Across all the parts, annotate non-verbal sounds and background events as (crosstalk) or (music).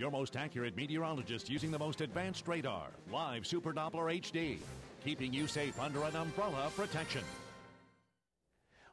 Your most accurate meteorologist using the most advanced radar. Live Super Doppler HD. Keeping you safe under an umbrella of protection.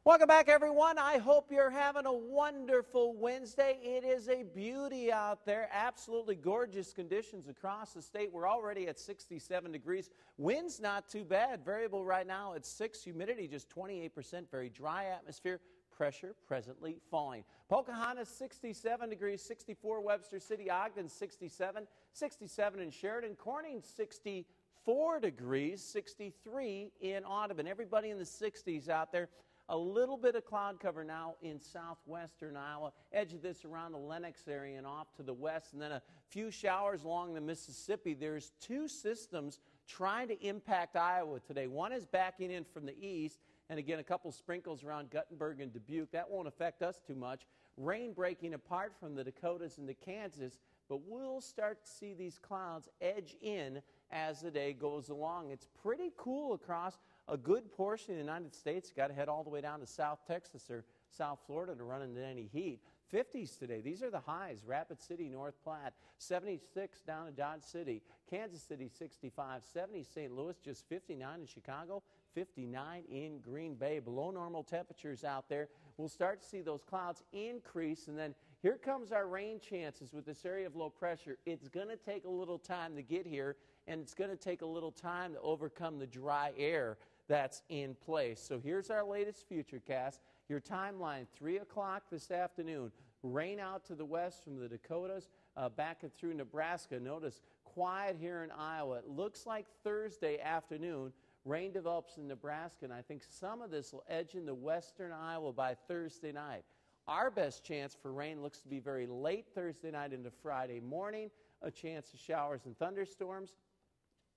Welcome back, everyone. I hope you're having a wonderful Wednesday. It is a beauty out there. Absolutely gorgeous conditions across the state. We're already at 67 degrees. Wind's not too bad. Variable right now at 6. Humidity just 28%. Very dry atmosphere. Pressure presently falling. Pocahontas 67 degrees, 64 Webster City, Ogden 67, 67 in Sheridan, Corning 64 degrees, 63 in Audubon. Everybody in the 60s out there. A little bit of cloud cover now in southwestern Iowa. Edge of this around the Lenox area and off to the west, and then a few showers along the Mississippi. There's two systems trying to impact Iowa today. One is backing in from the east, and again, a couple sprinkles around Guttenberg and Dubuque. That won't affect us too much. Rain breaking apart from the Dakotas into Kansas, but we'll start to see these clouds edge in as the day goes along. It's pretty cool across a good portion of the United States. Got to head all the way down to South Texas or South Florida to run into any heat. 50s today. These are the highs. Rapid City, North Platte, 76 down in Dodge City, Kansas City, 65, 70 St. Louis, just 59 in Chicago, 59 in Green Bay. Below normal temperatures out there. We'll start to see those clouds increase, and then here comes our rain chances with this area of low pressure. It's going to take a little time to get here, and it's going to take a little time to overcome the dry air that's in place. So here's our latest futurecast. Your timeline, 3 o'clock this afternoon. Rain out to the west from the Dakotas, uh, back and through Nebraska. Notice quiet here in Iowa. It looks like Thursday afternoon. Rain develops in Nebraska, and I think some of this will edge into western Iowa by Thursday night. Our best chance for rain looks to be very late Thursday night into Friday morning, a chance of showers and thunderstorms.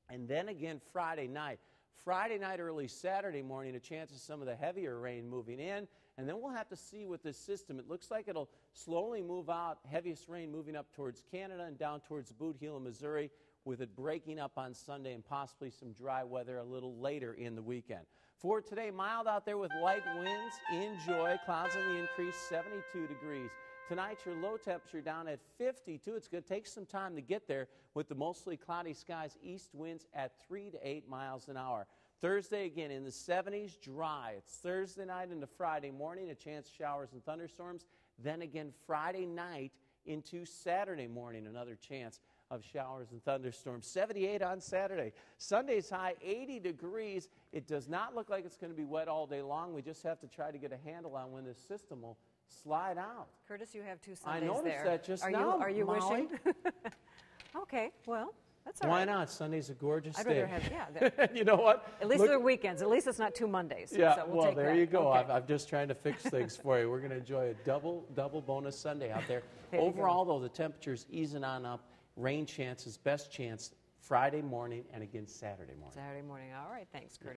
And then again Friday night. Friday night, early Saturday morning, a chance of some of the heavier rain moving in. And then we'll have to see with this system. It looks like it'll slowly move out, heaviest rain moving up towards Canada and down towards Boot Heel in Missouri, with it breaking up on Sunday and possibly some dry weather a little later in the weekend. For today, mild out there with light winds. Enjoy. Clouds on the increase, 72 degrees. Tonight, your low temperature down at 52. It's going to take some time to get there with the mostly cloudy skies, east winds at 3 to 8 miles an hour. Thursday again in the 70s, dry. It's Thursday night into Friday morning, a chance showers and thunderstorms. Then again Friday night into Saturday morning, another chance of showers and thunderstorms. 78 on Saturday. Sunday's high 80 degrees. It does not look like it's going to be wet all day long. We just have to try to get a handle on when this system will slide out. Curtis, you have two Sundays I noticed there. that just are now. You, are you Molly. wishing? (laughs) okay, well, that's all Why right. not? Sunday's a gorgeous I'd day. have, yeah. (laughs) you know what? At least Look- they're weekends. At least it's not two Mondays. Yeah, so we'll, well, there that. you go. Okay. I'm, I'm just trying to fix things for you. We're going to enjoy a double double bonus Sunday out there. (laughs) There Overall, though, the temperature's easing on up. Rain chances, best chance Friday morning and again Saturday morning. Saturday morning. All right, thanks, Curtis.